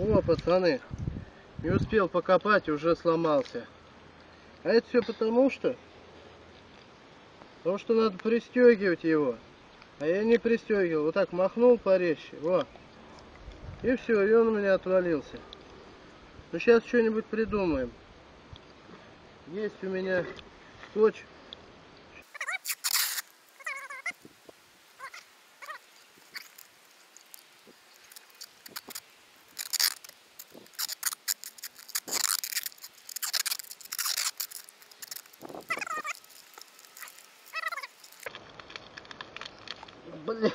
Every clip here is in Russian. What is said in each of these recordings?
О, пацаны, не успел покопать, уже сломался. А это все потому что? Потому что надо пристегивать его. А я не пристегивал. Вот так махнул порезче. Вот. И все, и он у меня отвалился. Ну сейчас что-нибудь придумаем. Есть у меня скотч. Блядь.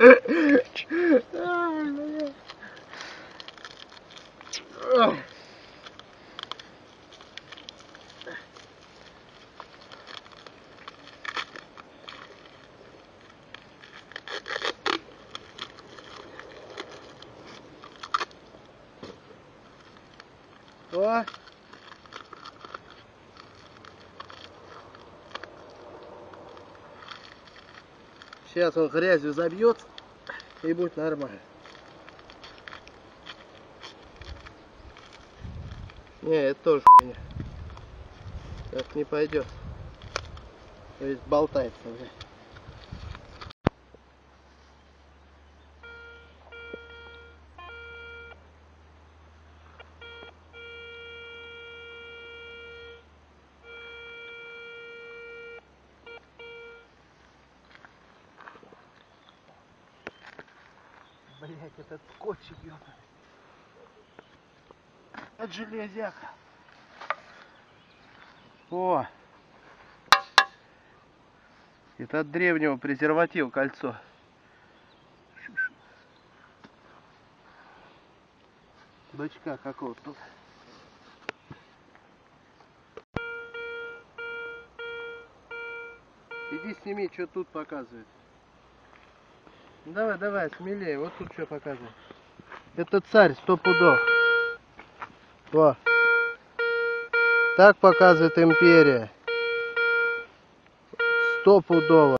Ай, блядь. Ах. Сейчас он грязью забьется и будет нормально. Не, это тоже хуйня. Так не пойдет. То есть болтается уже. Блять, этот скотч ёбаный. От железяка. О! Это от древнего презерватива кольцо. Бычка какого-то тут. Иди сними, что тут показывает. Давай, давай, смелее. Вот тут что показывает. Это царь, сто пудов. Во. Так показывает империя. Стопудово.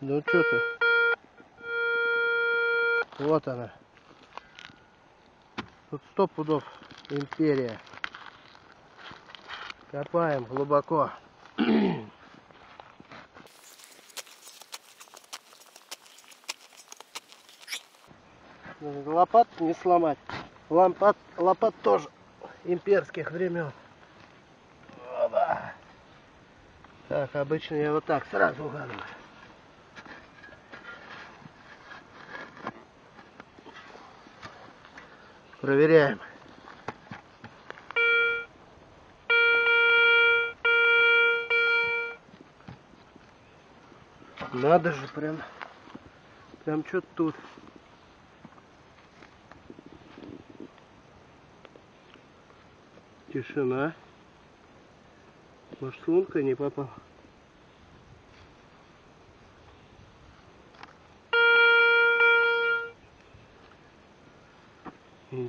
Ну что ты? Вот она. Тут сто пудов империя. Копаем глубоко. Лопат не сломать. Лампад, лопат тоже имперских времен. Оба. Так, обычно я вот так сразу угадываю. Проверяем. Надо же, прям, прям что тут. Тишина. Может, лунка не попал.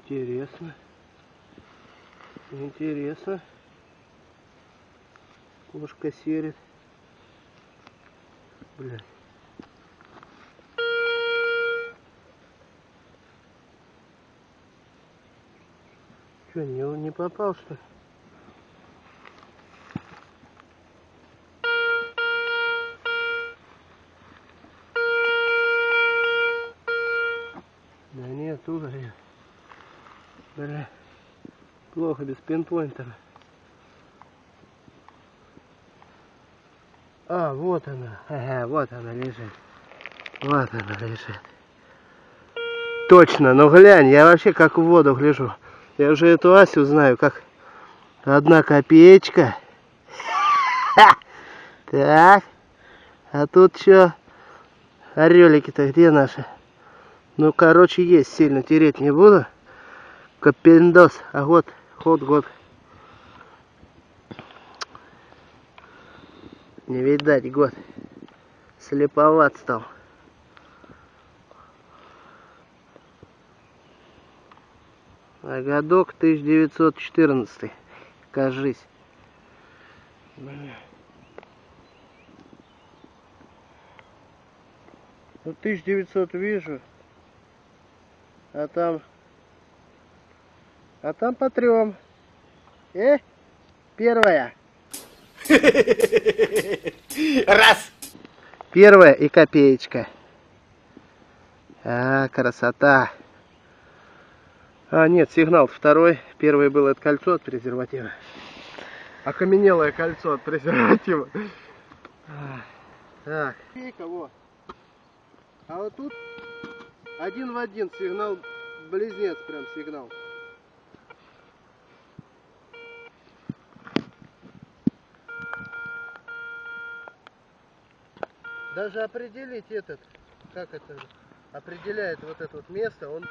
Интересно. Интересно. Кошка серит. Блядь. Че, не, не попал что ли? Плохо без пинпоинтера. А, вот она. Ага, вот она лежит. Вот она лежит. Точно, ну глянь, я вообще как в воду гляжу. Я уже эту Асю знаю, как одна копеечка. Так. А тут что? Орелики-то где наши? Ну, короче, есть. Сильно тереть не буду. Капендос. А вот, ход год. Не видать год. Слеповат стал. А годок 1914. Кажись. Бля. Ну 1900 вижу. А там... А там по трем. Э? Первая. Раз. Первая и копеечка. А, красота. А, нет, сигнал второй. Первый был это кольцо от презерватива. Окаменелое кольцо от презерватива. А, Так. И кого? А вот тут один в один сигнал, близнец прям сигнал. Даже определить этот, как это определяет вот это вот место, он,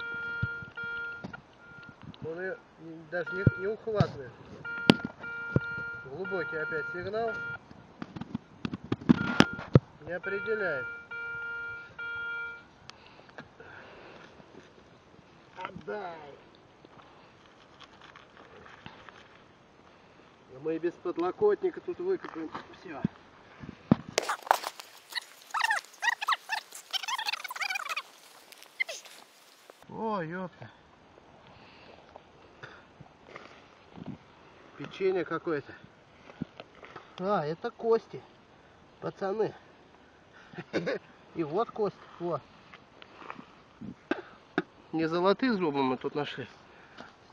он её не- даже не, не ухватывает. Глубокий опять сигнал. Не определяет. Отдай. Мы и без подлокотника тут выкопаем. Все. О, ёпта. Печенье какое-то. А, это кости. Пацаны. И вот кость. Вот. Не золотые зубы мы тут нашли.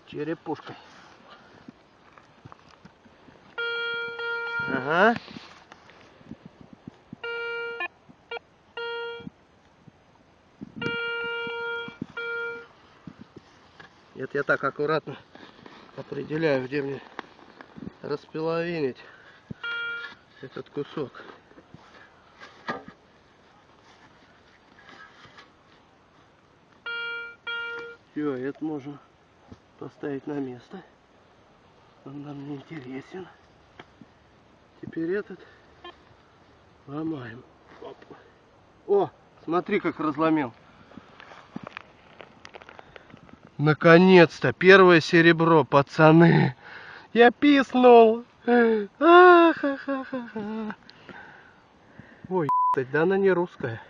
Черепушкой. Ага. Я так аккуратно определяю, где мне распиловинить этот кусок. Все, это можно поставить на место. Он нам не интересен. Теперь этот ломаем. О, смотри, как разломил. Наконец-то, первое серебро, пацаны. Я писнул. Ой, ебать, да она не русская.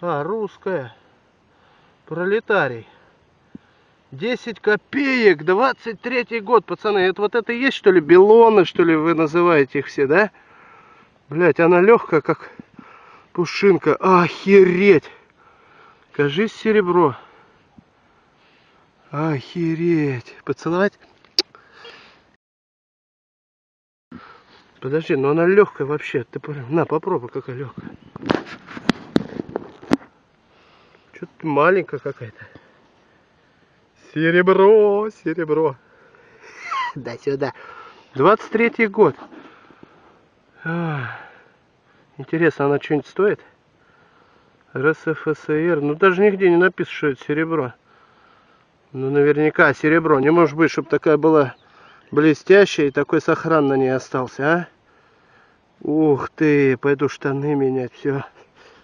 А, русская. Пролетарий. 10 копеек, 23 год, пацаны. Это вот это и есть, что ли, белоны, что ли, вы называете их все, да? Блять, она легкая, как пушинка. Охереть. Кажись, серебро. Охереть. Поцеловать? Подожди, но она легкая вообще. Ты на, попробуй, какая легкая. Что-то маленькая какая-то. Серебро, серебро. Да сюда. 23 год. Ах. Интересно, она что-нибудь стоит? РСФСР. Ну даже нигде не написано, что это серебро. Ну наверняка серебро. Не может быть, чтобы такая была блестящая и такой сохран на ней остался, а? Ух ты, пойду штаны менять, все.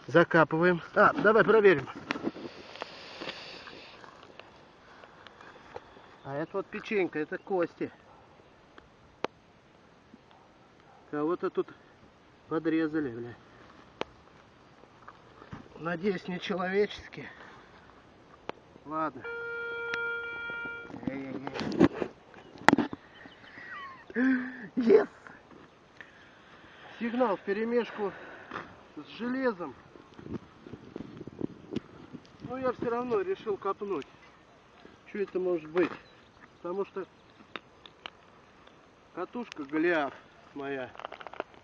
Закапываем. А, давай проверим. А это вот печенька, это кости. Кого-то тут подрезали, бля. Надеюсь, не человеческие. Ладно. Yes! Сигнал в перемешку с железом. Но я все равно решил копнуть. Что это может быть? Потому что катушка Голиаф моя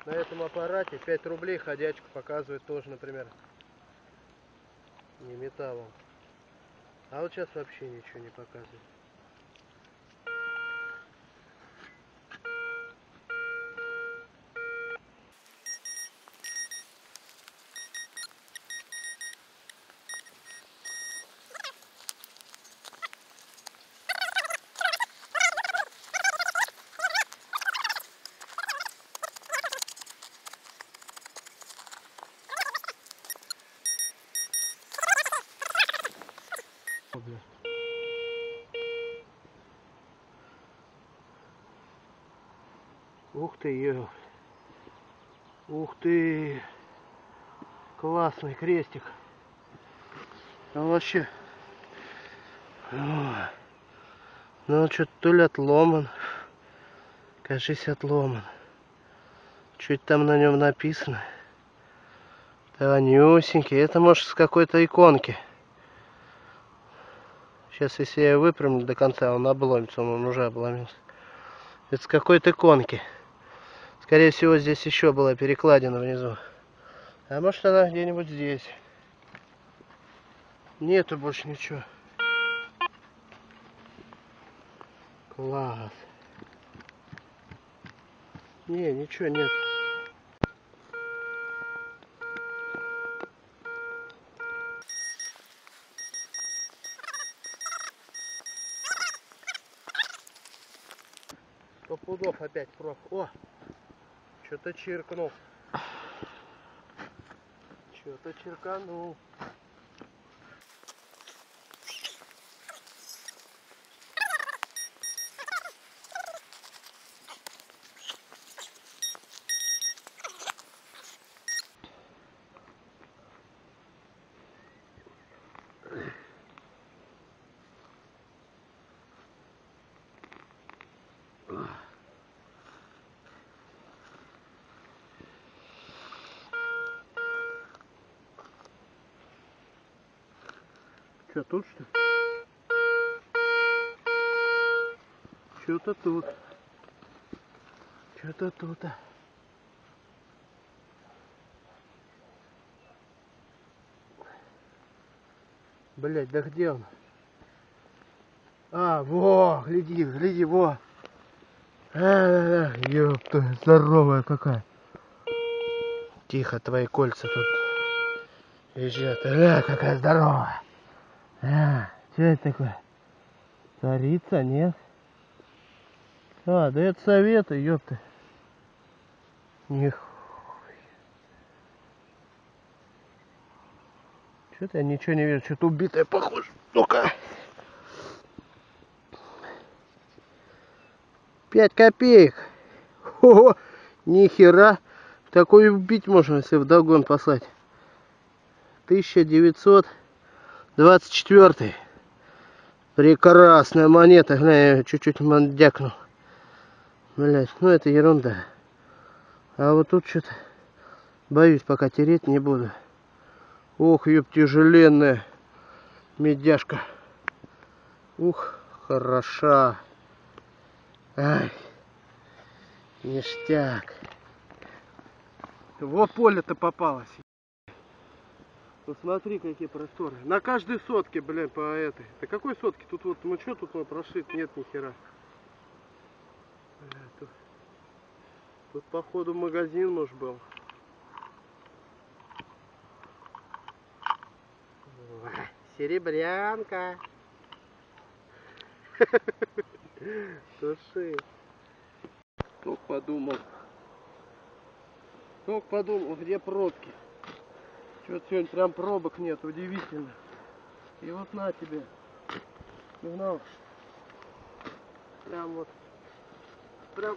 на этом аппарате 5 рублей ходячку показывает тоже, например, не металлом. А вот сейчас вообще ничего не показывает. нахуй. Ух ты, ее. Ух ты. Классный крестик. Там вообще... Ну, ну что-то то ли отломан. Кажись, отломан. Чуть там на нем написано. Тонюсенький. Это может с какой-то иконки. Сейчас, если я выпрямлю до конца, он обломится. Он уже обломился. Это с какой-то иконки. Скорее всего, здесь еще была перекладина внизу. А может она где-нибудь здесь. Нету больше ничего. Класс. Не, ничего нет. Сто пудов опять прох. О! Что-то чиркнул. Что-то черканул. Что, тут что? Что-то тут. Что-то тут. а. Блять, да где он? А, во, гляди, гляди, во. А, ёпта, здоровая какая. Тихо, твои кольца тут лежат. А, какая здоровая. А, что это такое? Царица, нет? А, да это советы, ёпты. Нихуя. Что-то я ничего не вижу, что-то убитое похоже. Ну-ка. Пять копеек. Ого, нихера. Такой убить можно, если вдогон послать. 1900 24 Прекрасная монета. Бля, я чуть-чуть мандякнул. Блять, ну это ерунда. А вот тут что-то боюсь, пока тереть не буду. Ох, ёб тяжеленная медяшка. Ух, хороша. Ай, ништяк. Во поле-то попалось. Посмотри, какие просторы. На каждой сотке, блин, по этой. Да какой сотке? Тут вот, ну что тут вот прошит? Нет ни хера. Бля, Тут, тут походу магазин, может, был. Серебрянка. Туши. Только подумал. Только подумал, где пробки. Что-то сегодня прям пробок нет, удивительно. И вот на тебе. Сигнал. Прям вот. Прям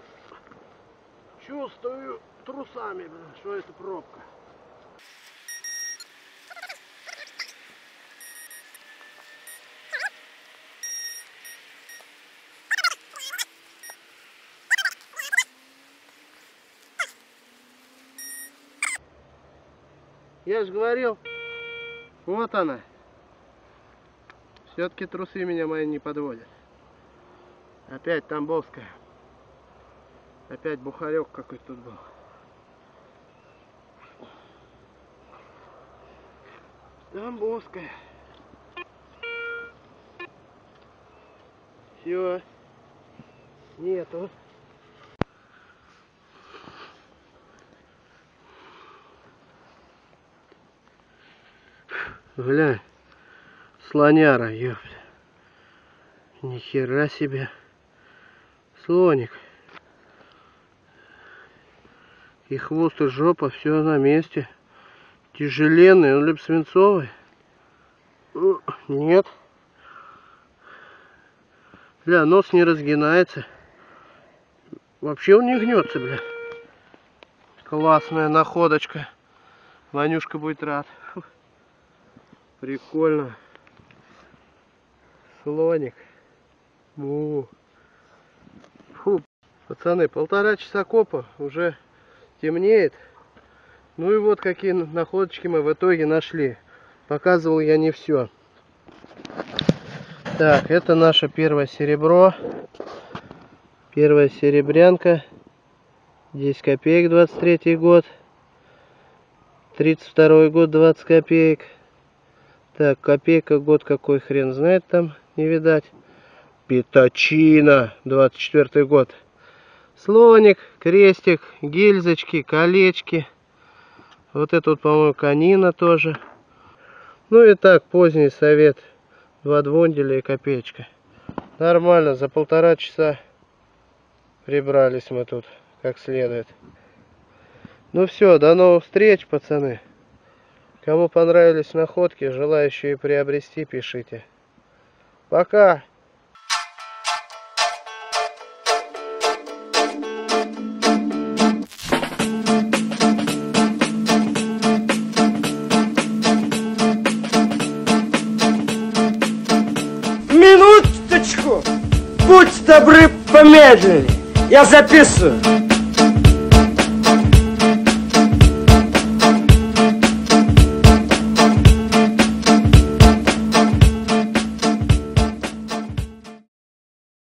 чувствую трусами, что это пробка. Я же говорил, вот она. Все-таки трусы меня мои не подводят. Опять Тамбовская. Опять Бухарек какой тут был. Тамбовская. Все. Нету. Гля, слоняра, ёпта. Нихера себе. Слоник. И хвост, и жопа, все на месте. Тяжеленный, он либо свинцовый. Нет. Бля, нос не разгинается. Вообще он не гнется, бля. Классная находочка. Ванюшка будет рад. Фу. Прикольно. Слоник. Му. Фу. Пацаны, полтора часа копа, уже темнеет. Ну и вот какие находочки мы в итоге нашли. Показывал я не все. Так, это наше первое серебро. Первая серебрянка. 10 копеек, 23 год. 32 год, 20 копеек. Так, копейка, год какой хрен знает там, не видать. Пятачина, 24 год. Слоник, крестик, гильзочки, колечки. Вот это вот, по-моему, конина тоже. Ну и так, поздний совет. Два двонделя и копеечка. Нормально, за полтора часа прибрались мы тут как следует. Ну все, до новых встреч, пацаны. Кому понравились находки, желающие приобрести, пишите. Пока! Минуточку! Будь добры, помедленнее. Я записываю.